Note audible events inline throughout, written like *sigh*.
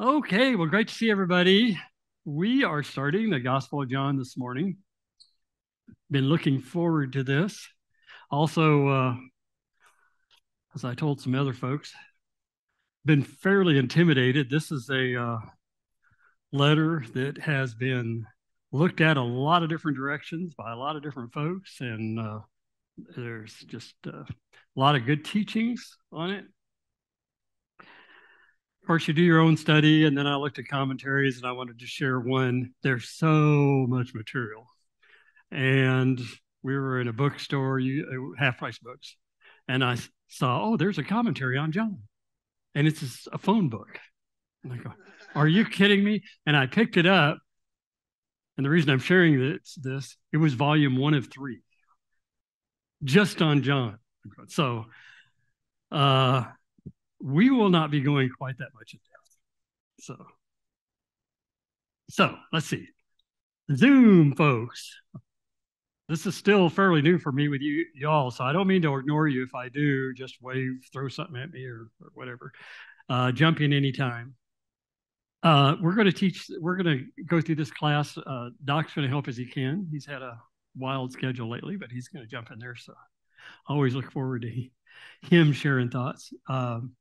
Okay, well, great to see everybody. We are starting the Gospel of John this morning. Been looking forward to this. Also, uh, as I told some other folks, been fairly intimidated. This is a uh, letter that has been looked at a lot of different directions by a lot of different folks, and uh, there's just uh, a lot of good teachings on it course, you do your own study, and then I looked at commentaries, and I wanted to share one. There's so much material, and we were in a bookstore, you uh, half price books, and I saw, oh, there's a commentary on John, and it's a phone book. And I go, are you kidding me? And I picked it up, and the reason I'm sharing this, this it was volume one of three, just on John. So, uh, we will not be going quite that much in depth. So, so let's see. Zoom, folks. This is still fairly new for me with you, y'all. So I don't mean to ignore you. If I do, just wave, throw something at me, or, or whatever. Uh, jump in anytime. Uh, we're going to teach. We're going to go through this class. Uh, Doc's going to help as he can. He's had a wild schedule lately, but he's going to jump in there. So always look forward to him sharing thoughts. Um,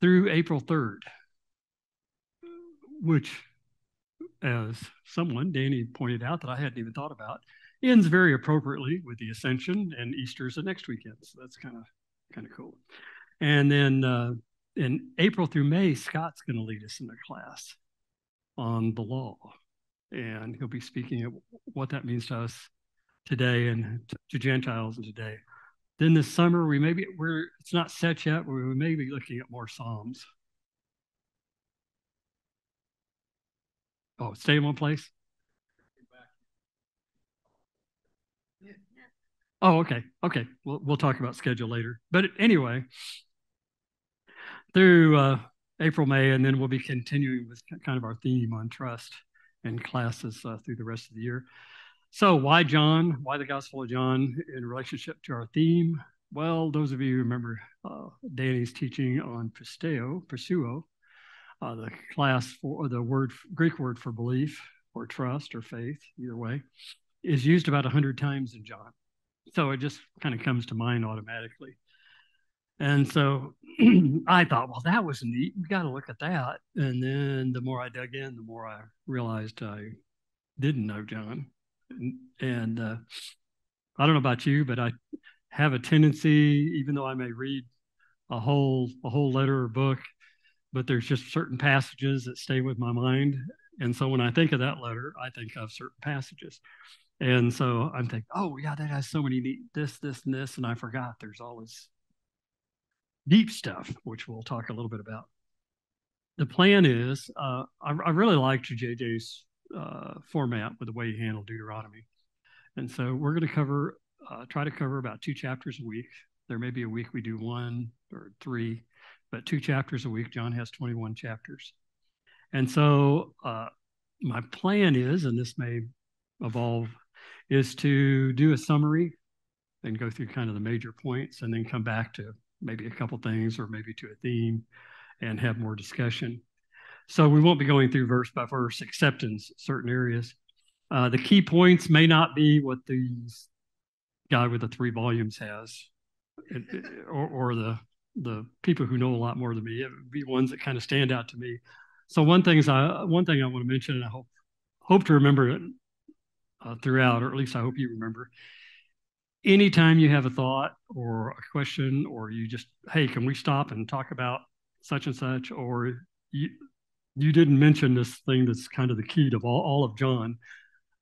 through April 3rd, which, as someone, Danny, pointed out that I hadn't even thought about, ends very appropriately with the Ascension and Easter's the next weekend. So that's kind of kind of cool. And then uh, in April through May, Scott's going to lead us in the class on the law, and he'll be speaking of what that means to us today and to Gentiles and today. Then this summer, we may be, we're, it's not set yet, but we may be looking at more Psalms. Oh, stay in one place? Oh, okay. Okay. We'll, we'll talk about schedule later. But anyway, through uh, April, May, and then we'll be continuing with kind of our theme on trust and classes uh, through the rest of the year. So, why John? Why the Gospel of John in relationship to our theme? Well, those of you who remember uh, Danny's teaching on pisteo, pisteuo, uh, the class for the word Greek word for belief or trust or faith, either way, is used about hundred times in John. So it just kind of comes to mind automatically. And so *clears throat* I thought, well, that was neat. We got to look at that. And then the more I dug in, the more I realized I didn't know John and, uh, I don't know about you, but I have a tendency, even though I may read a whole a whole letter or book, but there's just certain passages that stay with my mind. And so when I think of that letter, I think of certain passages. And so I'm thinking, oh yeah, that has so many neat this, this, and this, and I forgot there's all this deep stuff, which we'll talk a little bit about. The plan is, uh, I, I really liked JJ's uh, format with the way you handle Deuteronomy. And so we're going to cover, uh, try to cover about two chapters a week. There may be a week we do one or three, but two chapters a week. John has 21 chapters. And so uh, my plan is, and this may evolve, is to do a summary and go through kind of the major points and then come back to maybe a couple things or maybe to a theme and have more discussion. So we won't be going through verse by verse, except in certain areas. Uh, the key points may not be what the guy with the three volumes has, or, or the the people who know a lot more than me. It would be ones that kind of stand out to me. So one thing is, I one thing I want to mention, and I hope hope to remember it uh, throughout, or at least I hope you remember. Anytime you have a thought or a question, or you just, hey, can we stop and talk about such and such, or you, you didn't mention this thing that's kind of the key to all, all of John.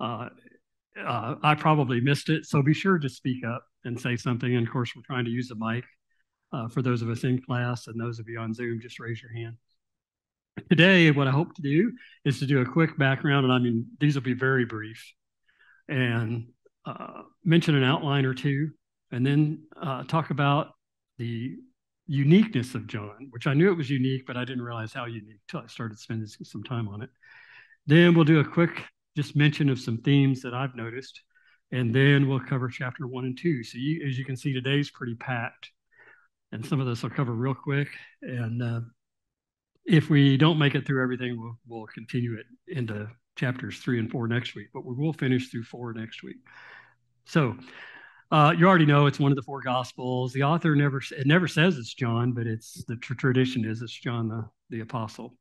Uh, uh, I probably missed it, so be sure to speak up and say something. And of course, we're trying to use the mic uh, for those of us in class and those of you on Zoom. Just raise your hand. Today, what I hope to do is to do a quick background, and I mean these will be very brief, and uh, mention an outline or two, and then uh, talk about the uniqueness of John, which I knew it was unique, but I didn't realize how unique until I started spending some time on it. Then we'll do a quick just mention of some themes that I've noticed, and then we'll cover chapter one and two. So you, as you can see, today's pretty packed, and some of this I'll cover real quick. And uh, if we don't make it through everything, we'll, we'll continue it into chapters three and four next week, but we will finish through four next week. So uh, you already know it's one of the four gospels. The author never it never says it's John, but it's the tr- tradition is it's John the, the apostle.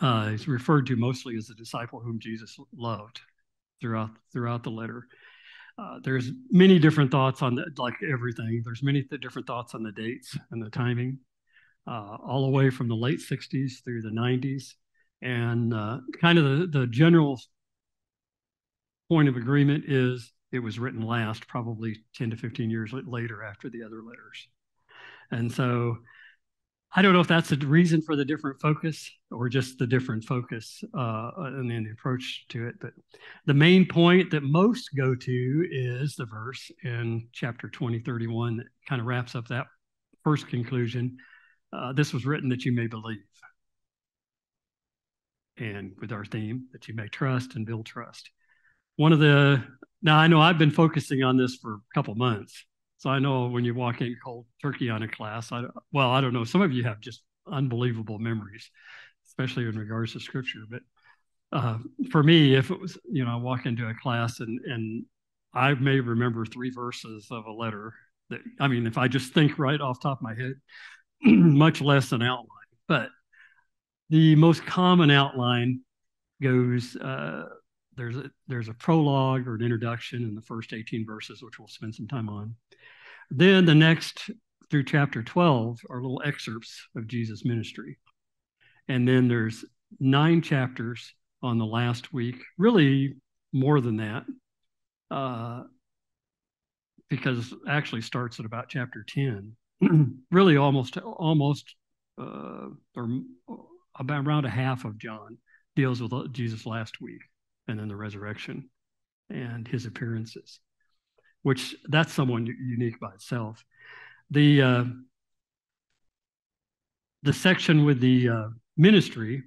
Uh, he's referred to mostly as the disciple whom Jesus loved throughout throughout the letter. Uh, there's many different thoughts on the, like everything. There's many th- different thoughts on the dates and the timing, uh, all the way from the late 60s through the 90s, and uh, kind of the, the general point of agreement is it was written last, probably 10 to 15 years later after the other letters. And so I don't know if that's a reason for the different focus or just the different focus uh, and then the approach to it. But the main point that most go to is the verse in chapter 20, 31 that kind of wraps up that first conclusion. Uh, this was written that you may believe. And with our theme, that you may trust and build trust. One of the, now I know I've been focusing on this for a couple months so I know when you walk in cold turkey on a class, I, well, I don't know. Some of you have just unbelievable memories, especially in regards to scripture. But uh, for me, if it was, you know, I walk into a class and and I may remember three verses of a letter that, I mean, if I just think right off top of my head, *clears throat* much less an outline. But the most common outline goes. Uh, there's a there's a prologue or an introduction in the first 18 verses, which we'll spend some time on. Then the next through chapter 12 are little excerpts of Jesus' ministry. And then there's nine chapters on the last week, really more than that, uh, because actually starts at about chapter 10. *clears throat* really almost almost uh, or about around a half of John deals with Jesus last week and then the resurrection and his appearances which that's someone unique by itself. The uh, the section with the uh, ministry,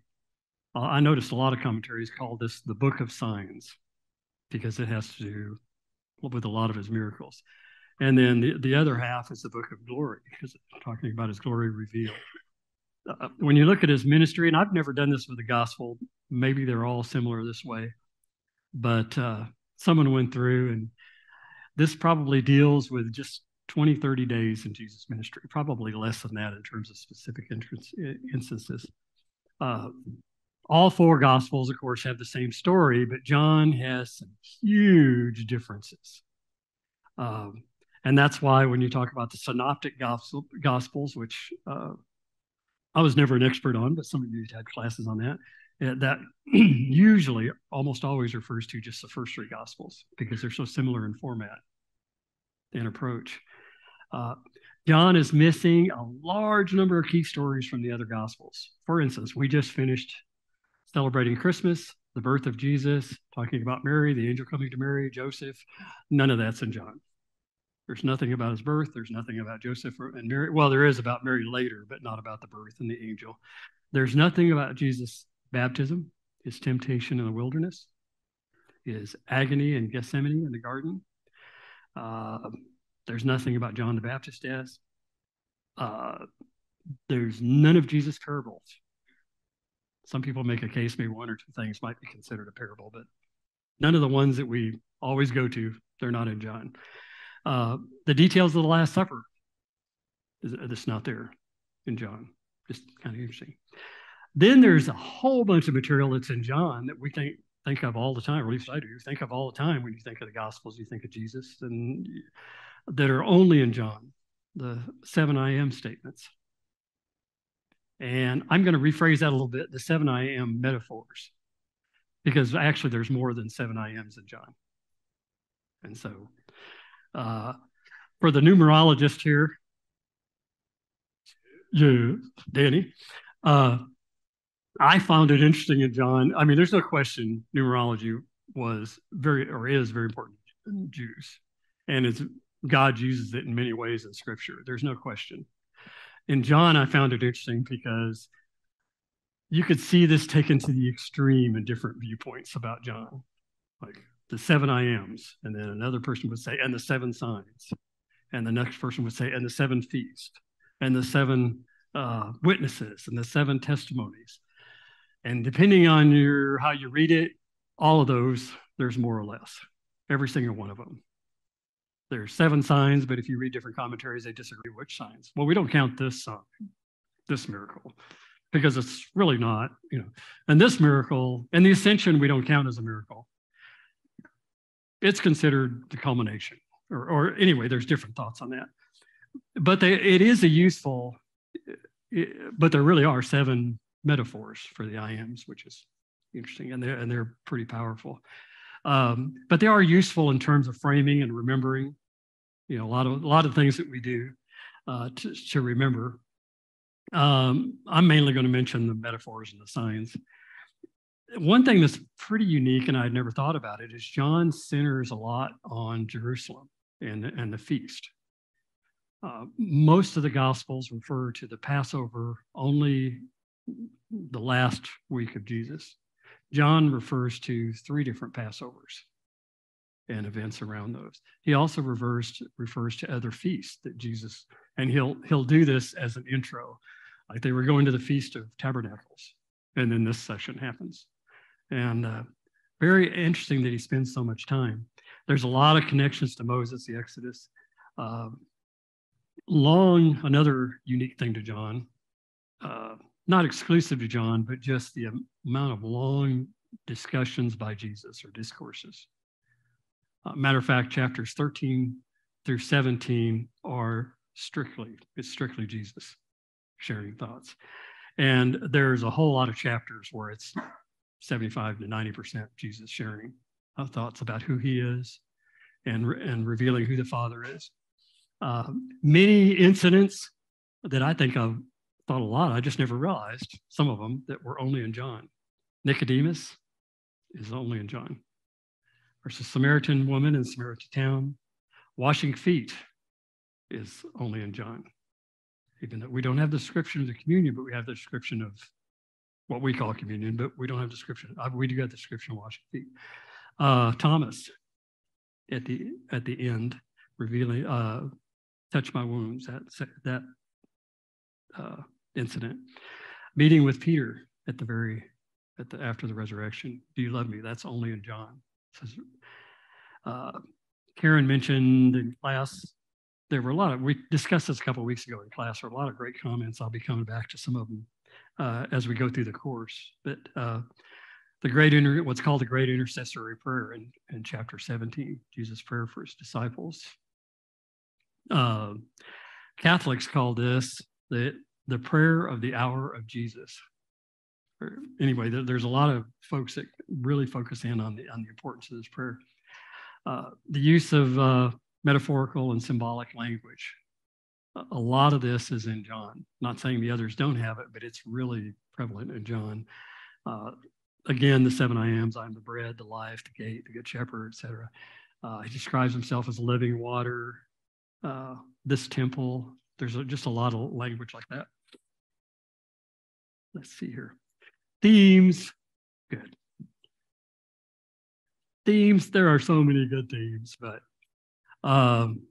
uh, I noticed a lot of commentaries call this the book of signs because it has to do with a lot of his miracles. And then the, the other half is the book of glory because it's talking about his glory revealed. Uh, when you look at his ministry, and I've never done this with the gospel, maybe they're all similar this way, but uh, someone went through and this probably deals with just 20, 30 days in Jesus' ministry, probably less than that in terms of specific instances. Uh, all four gospels, of course, have the same story, but John has some huge differences. Um, and that's why when you talk about the synoptic gospel, gospels, which uh, I was never an expert on, but some of you had classes on that, that *clears throat* usually almost always refers to just the first three gospels because they're so similar in format and approach. Uh, John is missing a large number of key stories from the other gospels. For instance, we just finished celebrating Christmas, the birth of Jesus, talking about Mary, the angel coming to Mary, Joseph. None of that's in John. There's nothing about his birth. There's nothing about Joseph and Mary. Well, there is about Mary later, but not about the birth and the angel. There's nothing about Jesus' baptism, his temptation in the wilderness, his agony in Gethsemane in the garden. Uh, there's nothing about John the Baptist as. Uh, there's none of Jesus' parables. Some people make a case maybe one or two things might be considered a parable, but none of the ones that we always go to, they're not in John. Uh, the details of the Last Supper, that's not there in John. Just kind of interesting. Then there's a whole bunch of material that's in John that we think think of all the time, or at least I do. Think of all the time when you think of the Gospels. You think of Jesus, and that are only in John, the seven I am statements. And I'm going to rephrase that a little bit: the seven I am metaphors, because actually there's more than seven I ams in John. And so, uh, for the numerologist here, yeah, Danny. Uh, I found it interesting in John. I mean, there's no question numerology was very or is very important to Jews, and it's God uses it in many ways in Scripture. There's no question. In John, I found it interesting because you could see this taken to the extreme in different viewpoints about John, like the seven I ams, and then another person would say, and the seven signs, and the next person would say, and the seven feasts, and the seven uh, witnesses and the seven testimonies. And depending on your how you read it, all of those, there's more or less. Every single one of them. There's seven signs, but if you read different commentaries, they disagree which signs. Well, we don't count this sign, this miracle, because it's really not, you know. And this miracle and the ascension, we don't count as a miracle. It's considered the culmination, or, or anyway, there's different thoughts on that. But they, it is a useful, but there really are seven metaphors for the I ams, which is interesting, and they're and they're pretty powerful. Um, but they are useful in terms of framing and remembering. You know, a lot of a lot of things that we do uh, to, to remember. Um, I'm mainly going to mention the metaphors and the signs. One thing that's pretty unique, and I'd never thought about it, is John centers a lot on Jerusalem and, and the feast. Uh, most of the Gospels refer to the Passover only the last week of Jesus. John refers to three different Passovers and events around those. He also refers to, refers to other feasts that Jesus, and he'll he'll do this as an intro, like they were going to the Feast of Tabernacles, and then this session happens, and uh, very interesting that he spends so much time. There's a lot of connections to Moses, the Exodus. Uh, long, another unique thing to John. Uh, not exclusive to John, but just the amount of long discussions by Jesus or discourses. Uh, matter of fact, chapters 13 through 17 are strictly, it's strictly Jesus sharing thoughts. And there's a whole lot of chapters where it's 75 to 90% Jesus sharing uh, thoughts about who he is and, and revealing who the Father is. Uh, many incidents that I think of thought a lot. I just never realized some of them that were only in John. Nicodemus is only in John. There's a Samaritan woman in Samaritan town. Washing feet is only in John. Even though we don't have the description of the communion, but we have the description of what we call communion, but we don't have description. We do get the description of washing feet. Uh, Thomas at the at the end, revealing, uh, touch my wounds. That that uh, incident. Meeting with Peter at the very at the after the resurrection. Do you love me? That's only in John. Says, uh, Karen mentioned in class there were a lot of we discussed this a couple weeks ago in class. There were a lot of great comments. I'll be coming back to some of them uh, as we go through the course. But uh, the great inter- what's called the great intercessory prayer in, in chapter 17, Jesus' prayer for his disciples. Uh, Catholics call this the the prayer of the hour of Jesus. Anyway, there's a lot of folks that really focus in on the on the importance of this prayer. Uh, the use of uh, metaphorical and symbolic language. A lot of this is in John. Not saying the others don't have it, but it's really prevalent in John. Uh, again, the seven I ams: I'm the bread, the life, the gate, the good shepherd, etc. Uh, he describes himself as living water. Uh, this temple. There's a, just a lot of language like that let's see here. Themes, good. Themes, there are so many good themes, but um,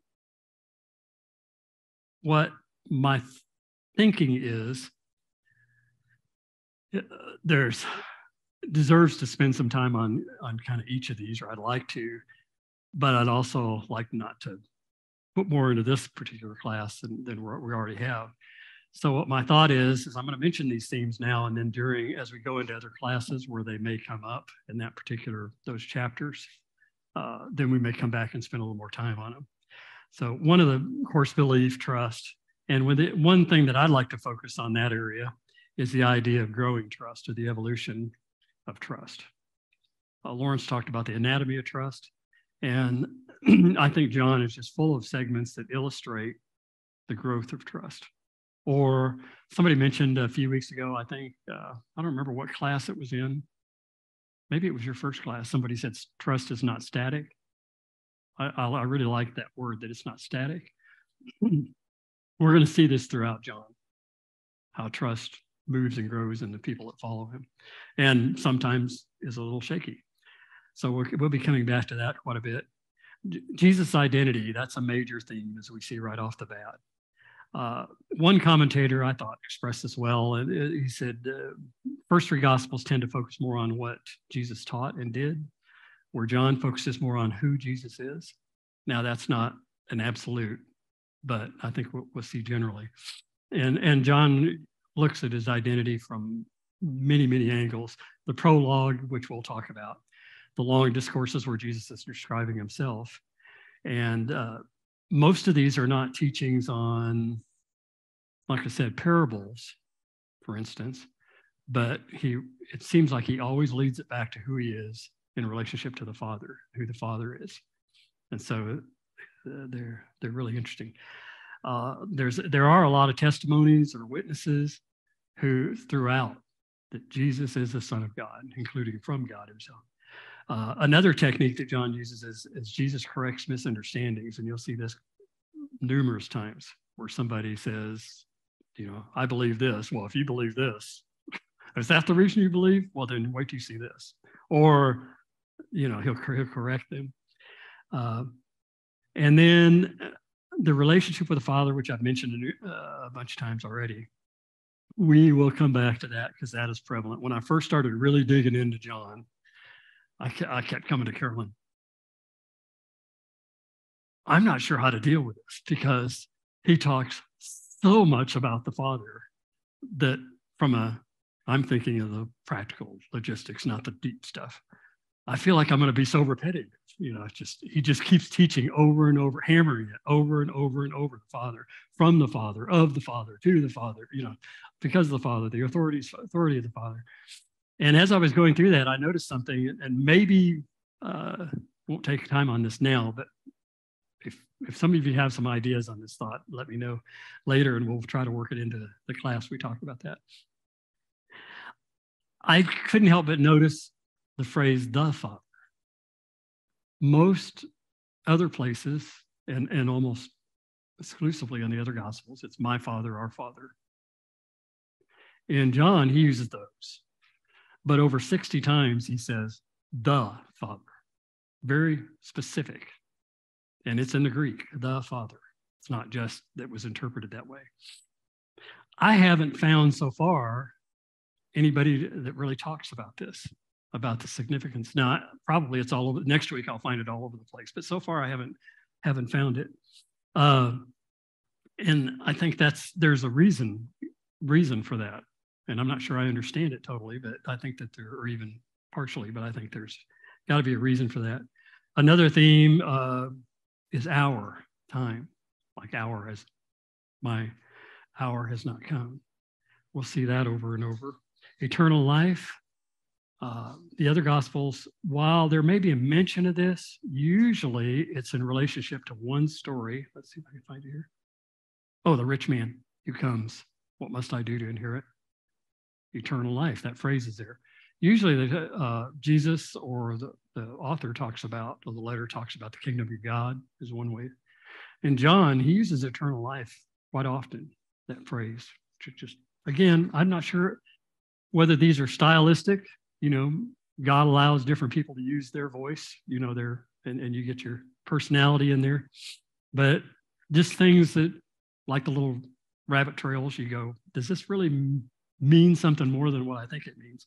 what my thinking is uh, there's deserves to spend some time on on kind of each of these or i'd like to but i'd also like not to put more into this particular class than, than we already have so what my thought is, is I'm going to mention these themes now, and then during, as we go into other classes where they may come up in that particular, those chapters, uh, then we may come back and spend a little more time on them. So one of the course belief, trust, and with it, one thing that I'd like to focus on that area is the idea of growing trust or the evolution of trust. Uh, Lawrence talked about the anatomy of trust, and *clears throat* I think John is just full of segments that illustrate the growth of trust. Or somebody mentioned a few weeks ago, I think, uh, I don't remember what class it was in. Maybe it was your first class. Somebody said trust is not static. I, I, I really like that word that it's not static. *clears throat* We're going to see this throughout John, how trust moves and grows in the people that follow him, and sometimes is a little shaky. So we will be coming back to that quite a bit. Jesus' identity, that's a major theme as we see right off the bat. Uh, one commentator I thought expressed this well. And he said, uh, first three gospels tend to focus more on what Jesus taught and did, where John focuses more on who Jesus is. Now, that's not an absolute, but I think we'll, we'll see generally. And, and John looks at his identity from many, many angles. The prologue, which we'll talk about, the long discourses where Jesus is describing himself. And uh, most of these are not teachings on, like I said, parables, for instance, but he it seems like he always leads it back to who he is in relationship to the Father, who the Father is. And so uh, they're they're really interesting. Uh, there's there are a lot of testimonies or witnesses who throughout that Jesus is the Son of God, including from God Himself. Uh, another technique that John uses is, is Jesus corrects misunderstandings, and you'll see this numerous times where somebody says, you know, I believe this. Well, if you believe this, is that the reason you believe? Well, then wait till you see this. Or, you know, he'll, he'll correct them. Uh, and then uh, the relationship with the Father, which I've mentioned a, uh, a bunch of times already, we will come back to that because that is prevalent. When I first started really digging into John, I, I kept coming to Carolyn. I'm not sure how to deal with this because he talks so much about the Father that from a, I'm thinking of the practical logistics, not the deep stuff. I feel like I'm going to be so repetitive. You know, it's just he just keeps teaching over and over, hammering it over and over and over. The Father, from the Father, of the Father, to the Father. You know, because of the Father, the authorities, authority of the Father. And as I was going through that, I noticed something, and maybe uh, won't take time on this now, but if some of you have some ideas on this thought, let me know later, and we'll try to work it into the class. We talk about that. I couldn't help but notice the phrase "the Father." Most other places, and and almost exclusively in the other Gospels, it's "my Father, our Father." In John, he uses those. But over 60 times, he says, the Father. Very specific. And it's in the Greek, the Father. It's not just that was interpreted that way. I haven't found so far anybody that really talks about this, about the significance. Now, probably it's all over. Next week, I'll find it all over the place. But so far, I haven't haven't found it. Uh, and I think that's there's a reason reason for that. And I'm not sure I understand it totally, but I think that there, or even partially, but I think there's got to be a reason for that. Another theme uh, is our time, like our has, my hour has not come. We'll see that over and over. Eternal life, uh, the other gospels, while there may be a mention of this, usually it's in relationship to one story. Let's see if I can find it here. Oh, the rich man who comes. What must I do to inherit eternal life. That phrase is there. Usually, uh, Jesus or the, the author talks about, or the letter talks about the kingdom of God is one way. And John, he uses eternal life quite often, that phrase. Just again, I'm not sure whether these are stylistic, you know, God allows different people to use their voice, you know, their and, and you get your personality in there. But just things that like the little rabbit trails, you go, does this really mean something more than what I think it means.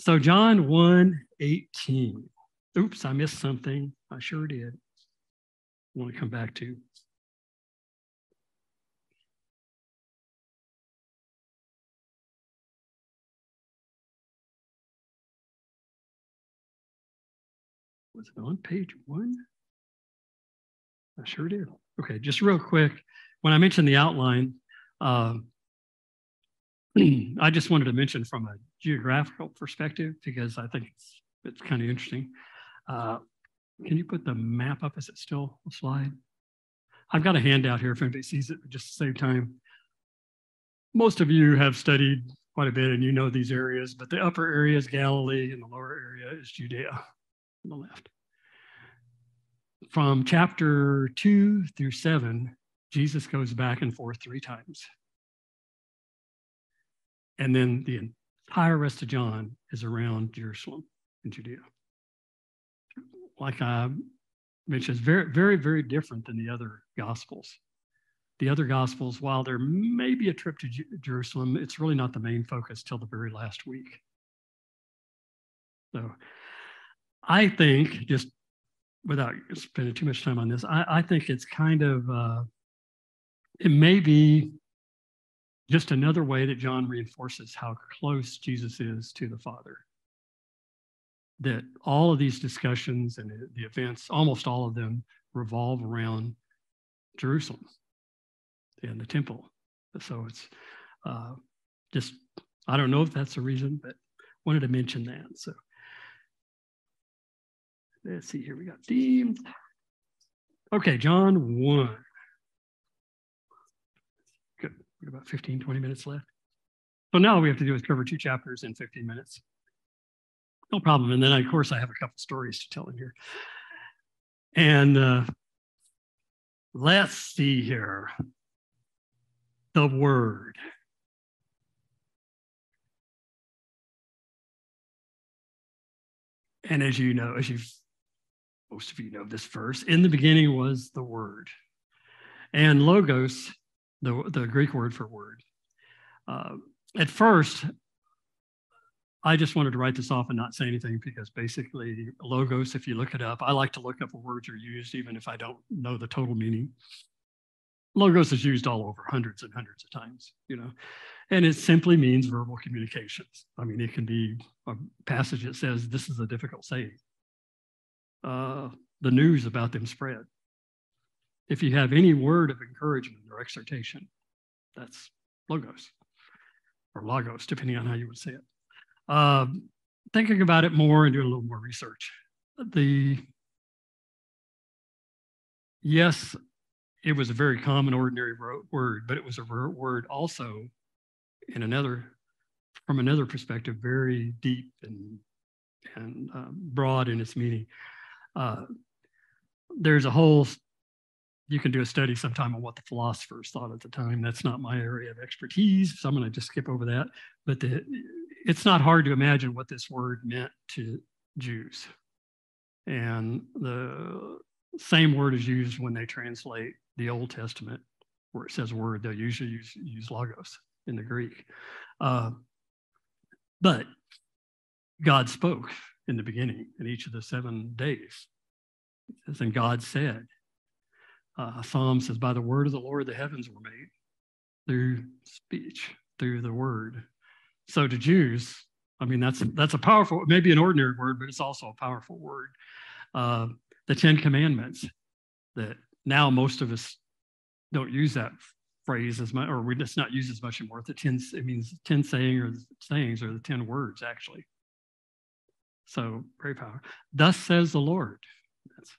So John 1 18. Oops, I missed something. I sure did. I want to come back to. Was it on page one? I sure did. Okay, just real quick. When I mentioned the outline, uh, *clears throat* I just wanted to mention from a geographical perspective because I think it's it's kind of interesting. Uh, can you put the map up? Is it still a slide? I've got a handout here if anybody sees it, just to save time. Most of you have studied quite a bit and you know these areas, but the upper area is Galilee and the lower area is Judea on the left. From chapter two through seven, Jesus goes back and forth three times. And then the entire rest of John is around Jerusalem and Judea. Like I mentioned, it's very, very, very different than the other gospels. the other Gospels, while there may be a trip to Jerusalem, it's really not the main focus till the very last week. So I think, just without spending too much time on this, I, I think it's kind of, uh, it may be just another way that John reinforces how close Jesus is to the Father. That all of these discussions and the events, almost all of them, revolve around Jerusalem and the temple. So it's uh, just, I don't know if that's the reason, but wanted to mention that. So let's see here, we got themes. Okay, John 1. Have about 15, 20 minutes left. So now all we have to do is cover two chapters in 15 minutes. No problem. And then, of course, I have a couple stories to tell in here. And uh, let's see here. The word. And as you know, as you've most of you know this verse, in the beginning was the word. And logos the, the Greek word for word. Uh, at first, I just wanted to write this off and not say anything because basically, logos, if you look it up, I like to look up where words are used, even if I don't know the total meaning. Logos is used all over hundreds and hundreds of times, you know, and it simply means verbal communications. I mean, it can be a passage that says, This is a difficult saying. Uh, the news about them spread if you have any word of encouragement or exhortation, that's logos or logos, depending on how you would say it. Uh, thinking about it more and doing a little more research. The yes, it was a very common, ordinary word, but it was a word also in another, from another perspective, very deep and and uh, broad in its meaning. Uh, there's a whole you can do a study sometime on what the philosophers thought at the time. That's not my area of expertise, so I'm going to just skip over that. But the, it's not hard to imagine what this word meant to Jews. And the same word is used when they translate the Old Testament, where it says word, they'll usually use, use logos in the Greek. Uh, but God spoke in the beginning in each of the seven days. And God said, uh, Psalm says, By the word of the Lord, the heavens were made through speech, through the word. So to Jews, I mean, that's, that's a powerful, maybe an ordinary word, but it's also a powerful word. Uh, the Ten Commandments, that now most of us don't use that phrase as much, or we just not use as much anymore. The ten, it means ten saying or sayings or the ten words actually. So very powerful. Thus says the Lord. That's,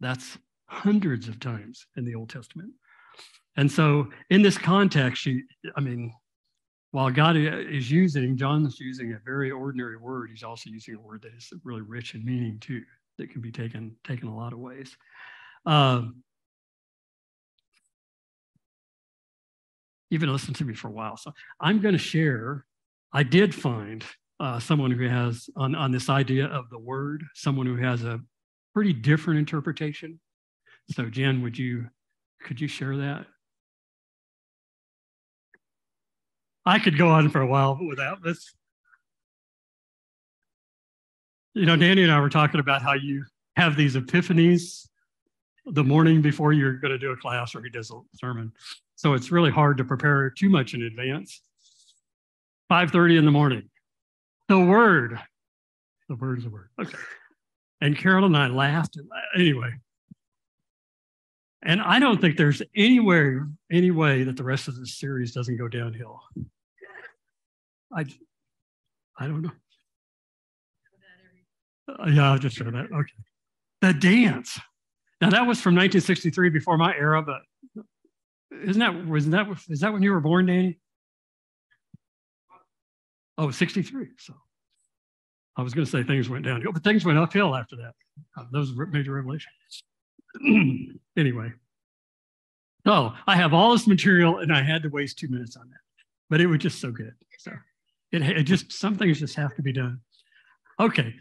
that's hundreds of times in the Old Testament. And so, in this context, you, I mean, while God is using, John is using a very ordinary word, he's also using a word that is really rich in meaning too, that can be taken taken a lot of ways. Um, you've been listening to me for a while, so I'm going to share. I did find uh, someone who has on on this idea of the word, someone who has a pretty different interpretation so Jen, would you, could you share that? I could go on for a while without this. You know, Danny and I were talking about how you have these epiphanies the morning before you're going to do a class or he does a sermon. So it's really hard to prepare too much in advance. 5:30 in the morning. The word. The word is the word. Okay. And Carol and I laughed. Anyway, and I don't think there's anywhere, any way that the rest of the series doesn't go downhill. I, I don't know. Uh, yeah, I'll just show that. Okay. The dance. Now that was from 1963 before my era, but isn't that wasn't that is that when you were born, Danny? Oh, 63. So I was going to say things went downhill, but things went uphill after that. Uh, those major revelations. *clears throat* anyway, so I have all this material and I had to waste two minutes on that, but it was just so good. So it, it just, some things just have to be done. Okay,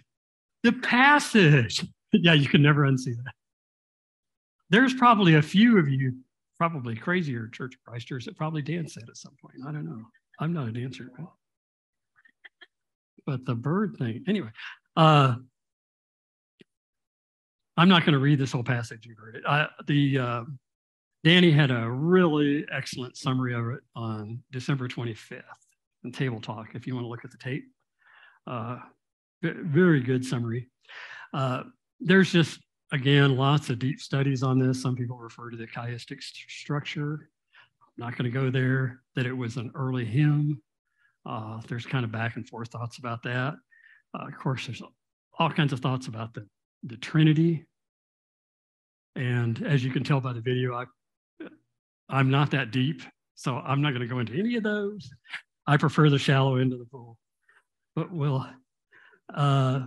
the passage. *laughs* yeah, you can never unsee that. There's probably a few of you probably crazier church Christers Christ, or is it probably Dan said at some point? I don't know. I'm not a dancer. But the bird thing, anyway. Uh, I'm not going to read this whole passage. You heard it. I, the uh, Danny had a really excellent summary of it on December 25th in Table Talk. If you want to look at the tape, uh, very good summary. Uh, there's just again lots of deep studies on this. Some people refer to the chiastic st- structure. I'm not going to go there. That it was an early hymn. Uh, there's kind of back and forth thoughts about that. Uh, of course, there's all kinds of thoughts about the the Trinity. And as you can tell by the video, I I'm not that deep, so I'm not going to go into any of those. I prefer the shallow end of the pool. But we'll, uh,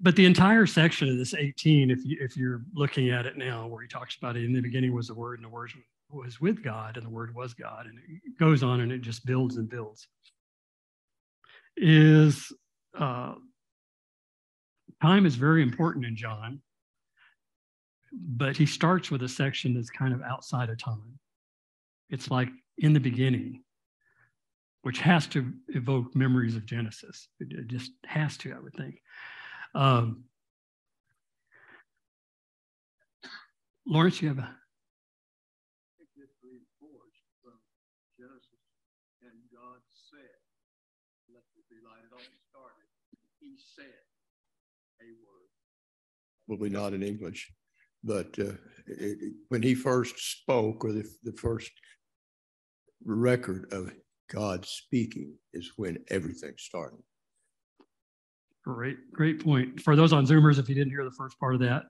but the entire section of this 18, if you if you're looking at it now, where he talks about it in the beginning was the word, and the word was with God, and the word was God, and it goes on and it just builds and builds. Is uh, time is very important in John, but he starts with a section that's kind of outside of time. It's like in the beginning, which has to evoke memories of Genesis. It, just has to, I would think. Um, Lawrence, you have a. Reinforced Genesis. And God said, let it be like it all started. He said a word. Probably not in English, but uh, it, when he first spoke, or the, the first record of God speaking is when everything started. Great, great point. For those on Zoomers, if you didn't hear the first part of that,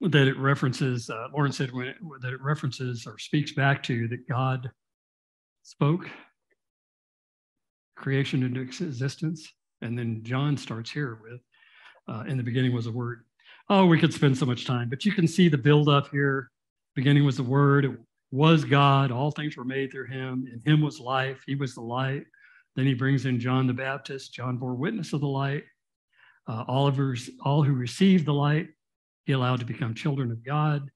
that it references, uh, Lawrence said when it, that it references or speaks back to that God spoke creation into existence. And then John starts here with, uh, in the beginning was a word. Oh, we could spend so much time, but you can see the build up here. Beginning was the word, it was God. All things were made through him. In him was life. He was the light. Then he brings in John the Baptist. John bore witness of the light. Uh, all, of all who received the light, he allowed to become children of God,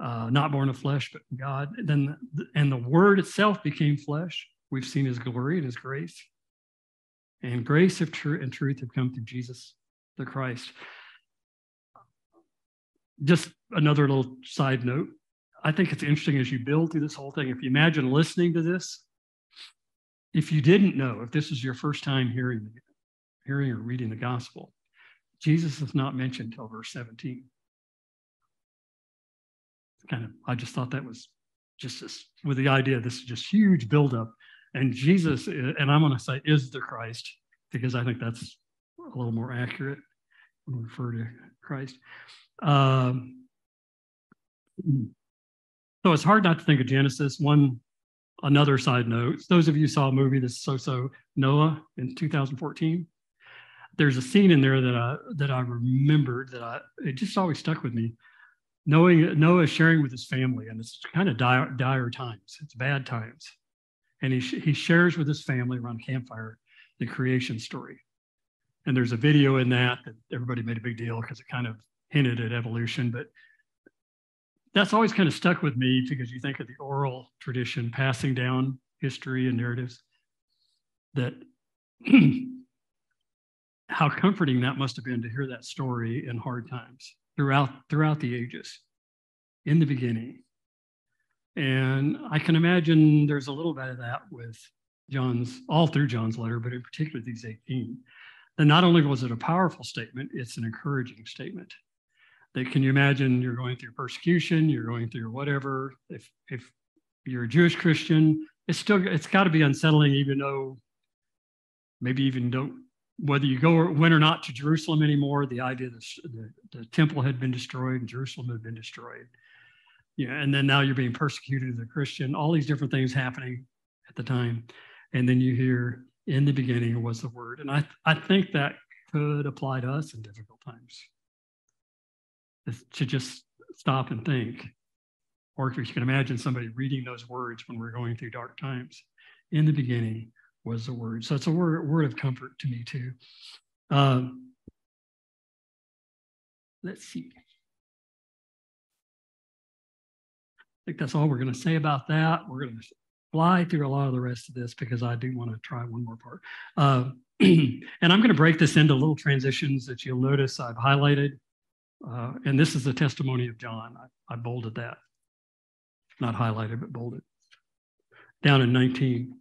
uh, not born of flesh, but God. And then, the, and the word itself became flesh. We've seen his glory and his grace. And grace of tr- and truth have come through Jesus the Christ. Just another little side note I think it's interesting as you build through this whole thing. If you imagine listening to this, if you didn't know, if this is your first time hearing, hearing or reading the gospel, Jesus is not mentioned until verse 17. Kind of, I just thought that was just this, with the idea this is just huge buildup. And Jesus, and I'm going to say, is the Christ, because I think that's a little more accurate when we refer to Christ. Um, so it's hard not to think of Genesis. One, another side note, those of you saw a movie, this So-So Noah in 2014. There's a scene in there that I that I remembered that I it just always stuck with me. Knowing Noah sharing with his family, and it's kind of dire, dire times. It's bad times, and he he shares with his family around campfire the creation story. And there's a video in that that everybody made a big deal because it kind of hinted at evolution, but that's always kind of stuck with me because you think of the oral tradition passing down history and narratives that *clears throat* how comforting that must have been to hear that story in hard times throughout throughout the ages in the beginning. And i can imagine there's a little bit of that with john's all through john's letter but in particular these 18 and not only was it a powerful statement it's an encouraging statement that can you imagine you're going through persecution, you're going through whatever. If if you're a Jewish Christian, it's still it's got to be unsettling, even though maybe even don't whether you go or went or not to Jerusalem anymore. The idea that the, the temple had been destroyed and Jerusalem had been destroyed. Yeah, and then now you're being persecuted as a Christian. All these different things happening at the time, and then you hear in the beginning was the word, and I I think that could apply to us in difficult times to just stop and think. Or if you can imagine somebody reading those words when we're going through dark times. In the beginning was the word. So it's a word, word of comfort to me too. Um, let's see. I think that's all we're going to say about that. We're going to fly through a lot of the rest of this because I do want to try one more part. Uh, *clears throat* and I'm going to break this into little transitions that you'll notice I've highlighted. Uh, and this is the testimony of John. I, I bolded that, not highlighted, but bolded down in 19.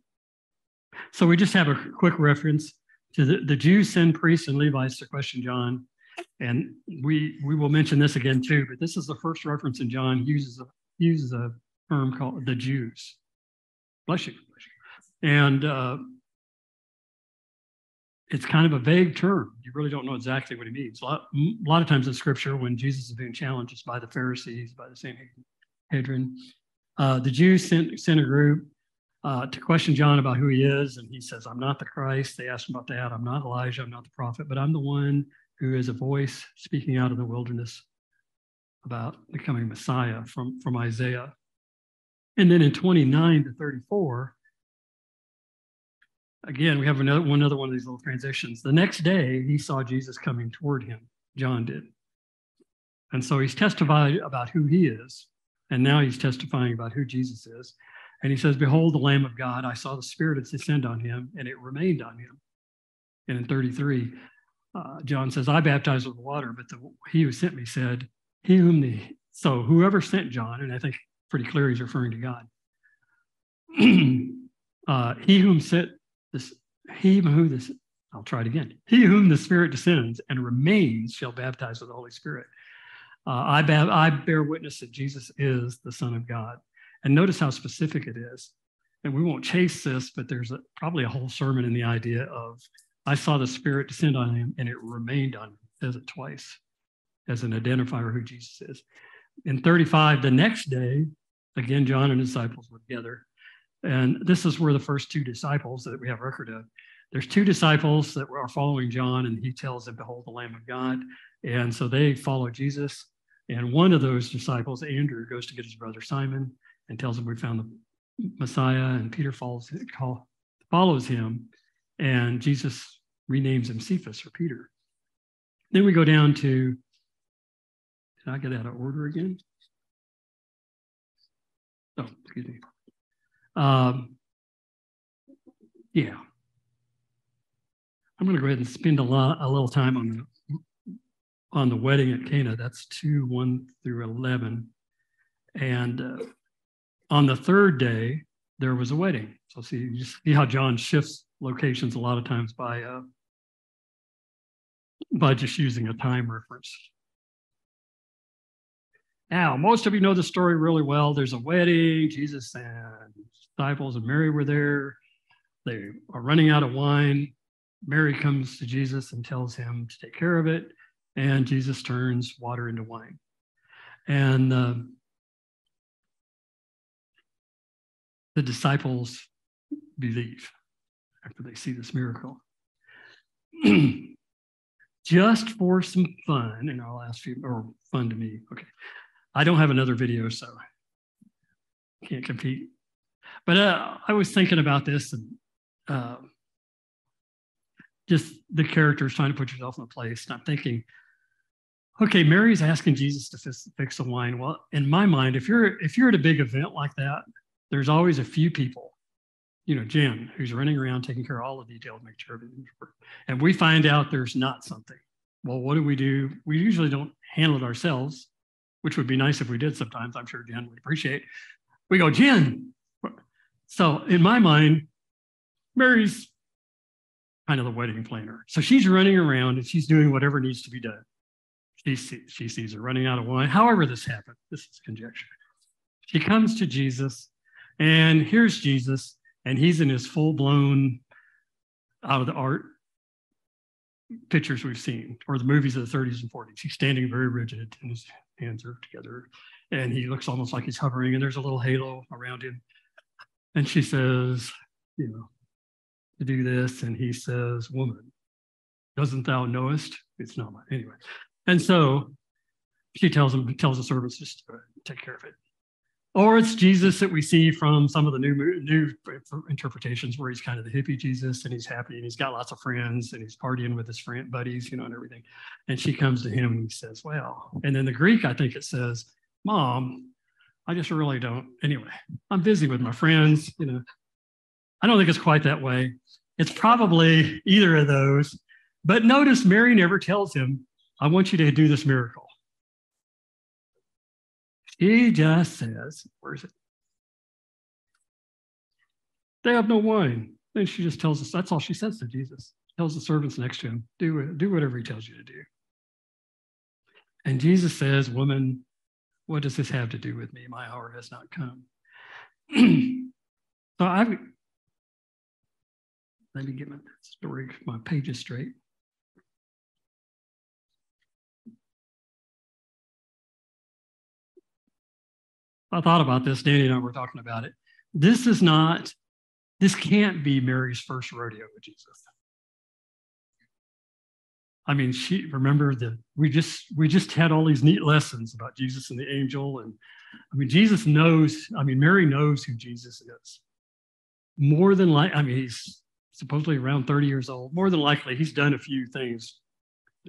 So we just have a quick reference to the, the Jews send priests and Levites to question John. And we we will mention this again too, but this is the first reference in John uses a uses a term called the Jews. Bless you. And uh, it's kind of a vague term. You really don't know exactly what he means. A lot, a lot of times in scripture, when Jesus is being challenged, it's by the Pharisees, by the Sanhedrin. Uh, the Jews sent, sent a group uh, to question John about who he is. And he says, I'm not the Christ. They asked him about that. I'm not Elijah. I'm not the prophet, but I'm the one who is a voice speaking out in the wilderness about becoming Messiah from, from Isaiah. And then in 29 to 34, again, we have another one other one of these little transitions. The next day, he saw Jesus coming toward him. John did. And so he's testified about who he is. And now he's testifying about who Jesus is. And he says, Behold, the Lamb of God, I saw the Spirit descend on him, and it remained on him. And in 33, uh, John says, I baptize with water, but the, he who sent me said, He whom the, so whoever sent John, and I think pretty clear he's referring to God, *clears throat* uh, he whom sent this, he who this, I'll try it again, he whom the Spirit descends and remains shall baptize with the Holy Spirit. Uh, I, I bear witness that Jesus is the Son of God. And notice how specific it is. And we won't chase this, but there's a, probably a whole sermon in the idea of I saw the Spirit descend on him and it remained on him. Says it twice as an identifier who Jesus is. In 35, the next day, again, John and disciples were together. And this is where the first two disciples that we have record of, there's two disciples that are following John, and he tells them, Behold the Lamb of God. And so they follow Jesus. And one of those disciples, Andrew, goes to get his brother Simon and tells him we found the Messiah, and Peter follows, follows him, and Jesus renames him Cephas or Peter. Then we go down to, did I get out of order again? Oh, excuse me. Um, yeah. I'm going to go ahead and spend a, lot, a little time on the, on the wedding at Cana. That's 2 1 through 11. And uh, on the third day, there was a wedding. So see, you see how John shifts locations a lot of times by uh, by just using a time reference. Now, most of you know the story really well. There's a wedding. Jesus and disciples and Mary were there. They are running out of wine. Mary comes to Jesus and tells him to take care of it. And Jesus turns water into wine. And uh, the disciples believe after they see this miracle. *clears throat* Just for some fun in our last few, or fun to me. Okay. I don't have another video, so can't compete. But uh, I was thinking about this and uh, just the characters trying to put yourself in a place. And I'm thinking, okay, Mary's asking Jesus to fix, the wine. Well, in my mind, if you're if you're at a big event like that, there's always a few people, you know, Jen, who's running around taking care of all the details, make sure everything's working. And we find out there's not something. Well, what do we do? We usually don't handle it ourselves, which would be nice if we did sometimes. I'm sure Jen would appreciate. We go, Jen. So in my mind, Mary's kind of the wedding planner. So she's running around and she's doing whatever needs to be done. She sees, she sees her running out of wine. However, this happened, this is conjecture. She comes to Jesus and here's Jesus, and he's in his full blown out of the art pictures we've seen, or the movies of the 30s and 40s. He's standing very rigid, and his hands are together, and he looks almost like he's hovering, and there's a little halo around him. And she says, You know, to do this. And he says, Woman, doesn't thou knowest? It's not mine. Anyway. And so she tells him, tells the servants just to take care of it. Or it's Jesus that we see from some of the new new interpretations where he's kind of the hippie Jesus and he's happy and he's got lots of friends and he's partying with his friend buddies, you know, and everything. And she comes to him and he says, Well, and then the Greek, I think it says, Mom, I just really don't. Anyway, I'm busy with my friends, you know. I don't think it's quite that way. It's probably either of those. But notice Mary never tells him, I want you to do this miracle. He just says, Where's it? They have no wine. Then she just tells us that's all she says to Jesus. Tells the servants next to him, do, do whatever he tells you to do. And Jesus says, Woman, what does this have to do with me? My hour has not come. *clears throat* so I let me get my story, my pages straight. I thought about this. Danny and I were talking about it. This is not, this can't be Mary's first rodeo with Jesus. I mean, she remember that we just we just had all these neat lessons about Jesus and the angel, and I mean, Jesus knows. I mean, Mary knows who Jesus is. More than like, I mean, he's supposedly around 30 years old. More than likely, he's done a few things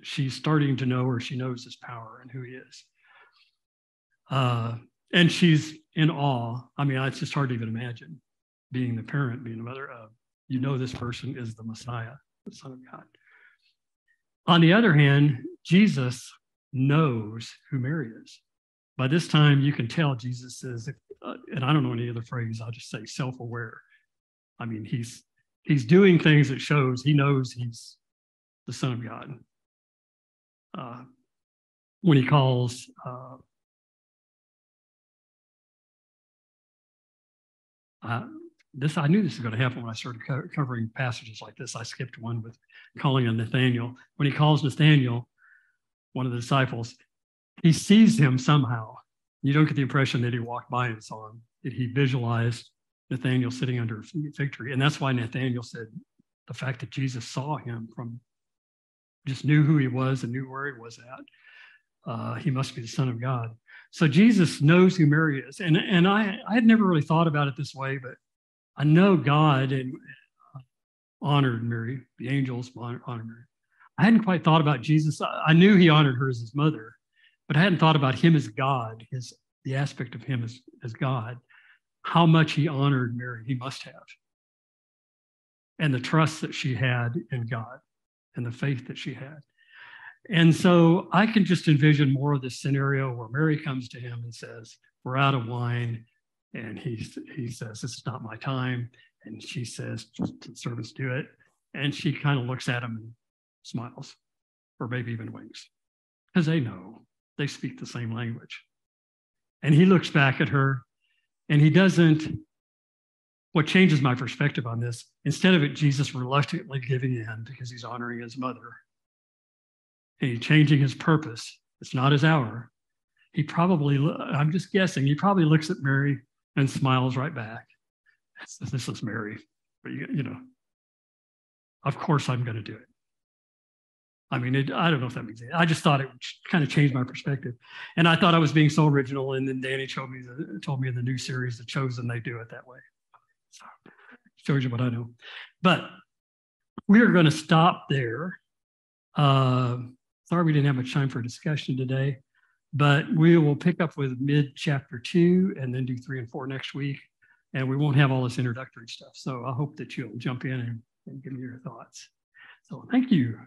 she's starting to know, or she knows his power and who he is. Uh, and she's in awe. I mean, it's just hard to even imagine being the parent, being the mother of. You know, this person is the Messiah, the Son of God. On the other hand, Jesus knows who Mary is. By this time, you can tell Jesus says, uh, and I don't know any other phrase, I'll just say self aware. I mean, he's he's doing things that shows he knows he's the Son of God. Uh, when he calls uh, this I knew this was going to happen when I started co- covering passages like this. I skipped one with calling on Nathaniel. When he calls Nathaniel, one of the disciples, he sees him somehow. You don't get the impression that he walked by and saw him, that he visualized Nathaniel sitting under a fig tree. And that's why Nathaniel said the fact that Jesus saw him from just knew who he was and knew where he was at. Uh, he must be the Son of God. So Jesus knows who Mary is. And, and I, I had never really thought about it this way, but I know God and uh, honored Mary, the angels honored Mary. I hadn't quite thought about Jesus. I knew he honored her as his mother, but I hadn't thought about him as God, his the aspect of him as, as God, how much he honored Mary, he must have. And the trust that she had in God and the faith that she had. And so I can just envision more of this scenario where Mary comes to him and says, We're out of wine. And he, he says, This is not my time. And she says, servants do it. And she kind of looks at him and smiles, or maybe even winks, because they know they speak the same language. And he looks back at her and he doesn't. What changes my perspective on this, instead of it, Jesus reluctantly giving in because he's honoring his mother and he's changing his purpose, it's not his hour. He probably, I'm just guessing, he probably looks at Mary and smiles right back. This is Mary, but you, you know, of course I'm going to do it. I mean, it, I don't know if that makes sense. I just thought it kind of changed my perspective, and I thought I was being so original. And then Danny told me the, told me in the new series, The Chosen, they do it that way. So shows you what I know. But we are going to stop there. Uh, sorry we didn't have much time for discussion today. But we will pick up with mid chapter two and then do three and four next week. And we won't have all this introductory stuff. So I hope that you'll jump in and, and give me your thoughts. So thank you.